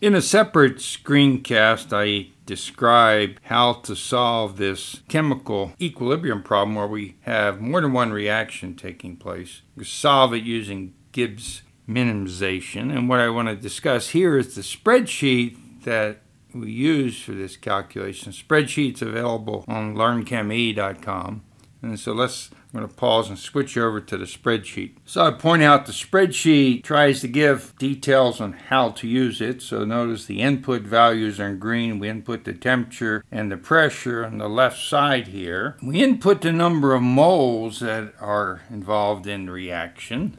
In a separate screencast, I describe how to solve this chemical equilibrium problem where we have more than one reaction taking place. We solve it using Gibbs minimization. And what I want to discuss here is the spreadsheet that we use for this calculation. Spreadsheet's available on learncheme.com. And so let's, I'm going to pause and switch over to the spreadsheet. So I point out the spreadsheet tries to give details on how to use it. So notice the input values are in green. We input the temperature and the pressure on the left side here. We input the number of moles that are involved in the reaction.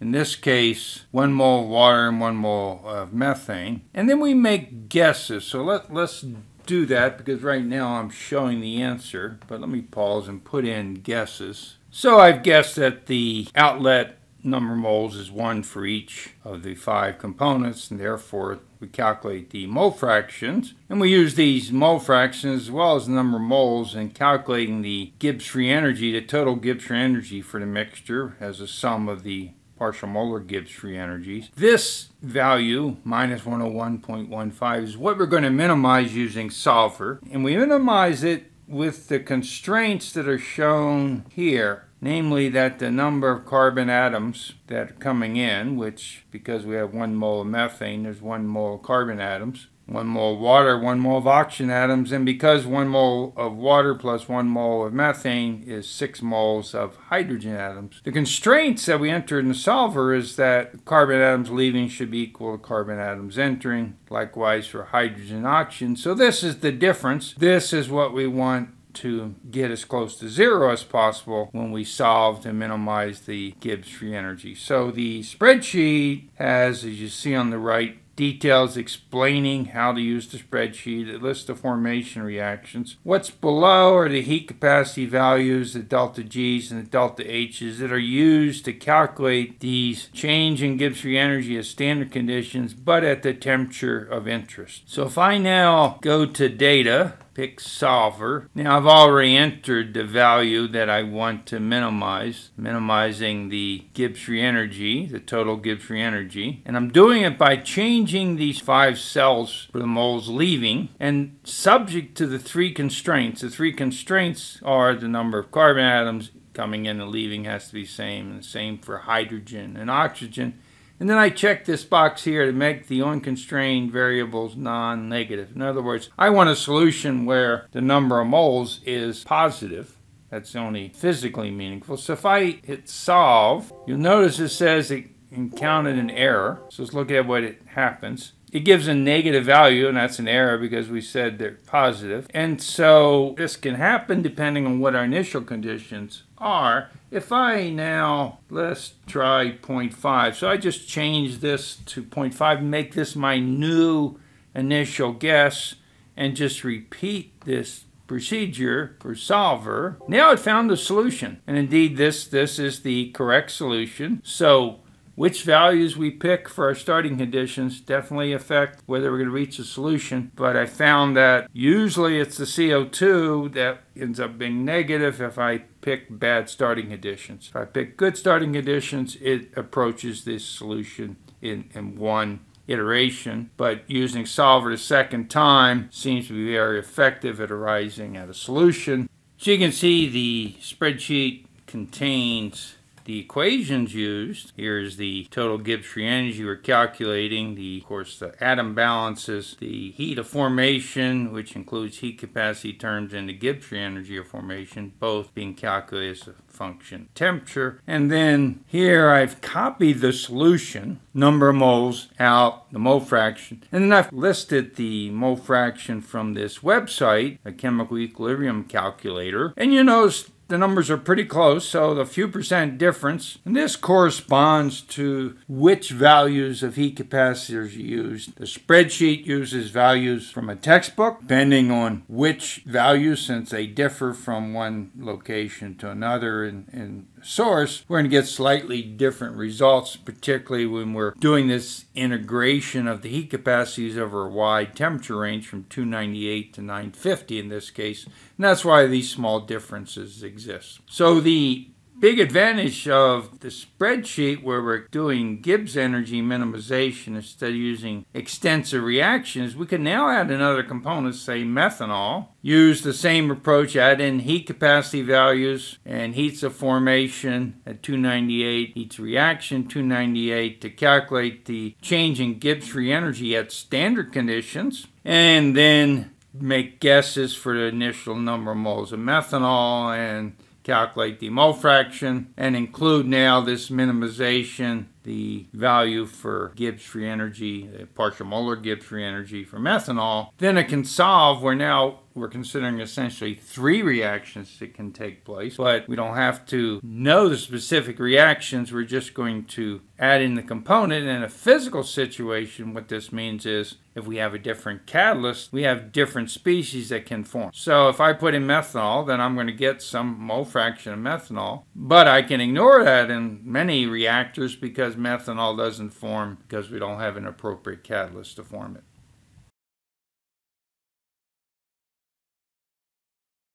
In this case, one mole of water and one mole of methane. And then we make guesses. So let, let's do that because right now I'm showing the answer, but let me pause and put in guesses. So I've guessed that the outlet number moles is one for each of the five components, and therefore we calculate the mole fractions. And we use these mole fractions as well as the number of moles in calculating the Gibbs free energy, the total Gibbs free energy for the mixture as a sum of the partial molar Gibbs free energies. This value, minus 101.15, is what we're going to minimize using solver. And we minimize it with the constraints that are shown here namely that the number of carbon atoms that are coming in, which because we have one mole of methane, there's one mole of carbon atoms, one mole of water, one mole of oxygen atoms, and because one mole of water plus one mole of methane is six moles of hydrogen atoms. The constraints that we enter in the solver is that carbon atoms leaving should be equal to carbon atoms entering, likewise for hydrogen oxygen. So this is the difference. This is what we want to get as close to zero as possible when we solve to minimize the Gibbs free energy. So the spreadsheet has, as you see on the right, details explaining how to use the spreadsheet. It lists the formation reactions. What's below are the heat capacity values, the delta G's and the delta H's that are used to calculate these change in Gibbs free energy at standard conditions, but at the temperature of interest. So if I now go to data, pick solver. Now I've already entered the value that I want to minimize, minimizing the Gibbs free energy, the total Gibbs free energy. And I'm doing it by changing these five cells for the moles leaving and subject to the three constraints. The three constraints are the number of carbon atoms coming in and leaving has to be same, and the same for hydrogen and oxygen and then I check this box here to make the unconstrained variables non-negative. In other words, I want a solution where the number of moles is positive. That's only physically meaningful. So if I hit solve, you'll notice it says it encountered an error. So let's look at what it happens. It gives a negative value, and that's an error because we said they're positive. And so this can happen depending on what our initial conditions are. If I now, let's try 0.5. So I just change this to 0.5 make this my new initial guess and just repeat this procedure for solver. Now it found a solution. And indeed this, this is the correct solution. So which values we pick for our starting conditions definitely affect whether we're going to reach a solution, but I found that usually it's the CO2 that ends up being negative if I pick bad starting conditions. If I pick good starting conditions, it approaches this solution in, in one iteration, but using solver the second time seems to be very effective at arriving at a solution. So you can see the spreadsheet contains the equations used, here's the total Gibbs free energy we're calculating, the, of course the atom balances, the heat of formation, which includes heat capacity terms and the Gibbs free energy of formation, both being calculated as a function temperature. And then here I've copied the solution, number of moles out, the mole fraction, and then I've listed the mole fraction from this website, a chemical equilibrium calculator. And you notice the numbers are pretty close, so the few percent difference. And this corresponds to which values of heat capacities you used. The spreadsheet uses values from a textbook, depending on which values, since they differ from one location to another in, in source, we're going to get slightly different results, particularly when we're doing this integration of the heat capacities over a wide temperature range from 298 to 950 in this case. And that's why these small differences exist. So the big advantage of the spreadsheet where we're doing Gibbs energy minimization instead of using extents of reactions, we can now add another component, say methanol, use the same approach, add in heat capacity values and heats of formation at 298, heats reaction 298 to calculate the change in Gibbs free energy at standard conditions, and then make guesses for the initial number of moles of methanol and calculate the mole fraction and include now this minimization the value for Gibbs free energy, the partial molar Gibbs free energy for methanol, then it can solve. We're now we're considering essentially three reactions that can take place, but we don't have to know the specific reactions. We're just going to add in the component. In a physical situation, what this means is if we have a different catalyst, we have different species that can form. So if I put in methanol, then I'm going to get some mole fraction of methanol, but I can ignore that in many reactors because methanol doesn't form because we don't have an appropriate catalyst to form it.